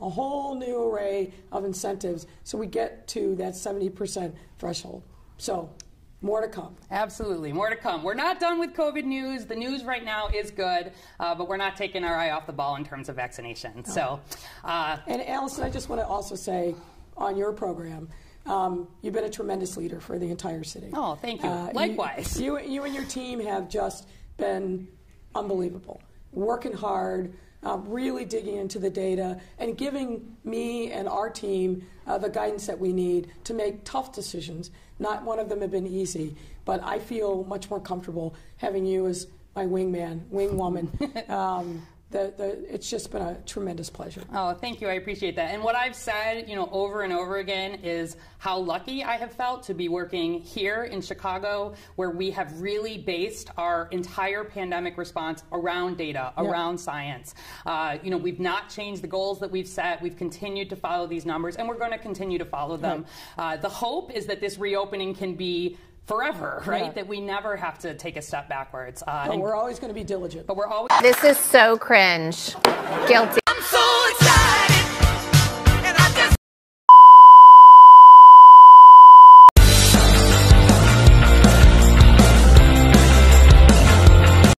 array of incentives so we get to that 70% threshold. So more to come. Absolutely, more to come. We're not done with COVID news. The news right now is good, uh, but we're not taking our eye off the ball in terms of vaccination. No. So, uh, and Allison, I just want to also say on your program. Um, you've been a tremendous leader for the entire city. Oh, thank you. Uh, Likewise. You, you, you, and your team have just been unbelievable, working hard, uh, really digging into the data, and giving me and our team uh, the guidance that we need to make tough decisions. Not one of them have been easy, but I feel much more comfortable having you as my wingman, wingwoman. um, the, the, it's just been a tremendous pleasure. Oh, thank you. I appreciate that. And what I've said, you know, over and over again is how lucky I have felt to be working here in Chicago, where we have really based our entire pandemic response around data, around science. Uh, you know, we've not changed the goals that we've set. We've continued to follow these numbers, and we're going to continue to follow them. Right. Uh, the hope is that this reopening can be forever, right? Yeah. That we never have to take a step backwards. Uh, we're always going to be diligent. But we're always. This is so cringe. Guilty. I'm so excited.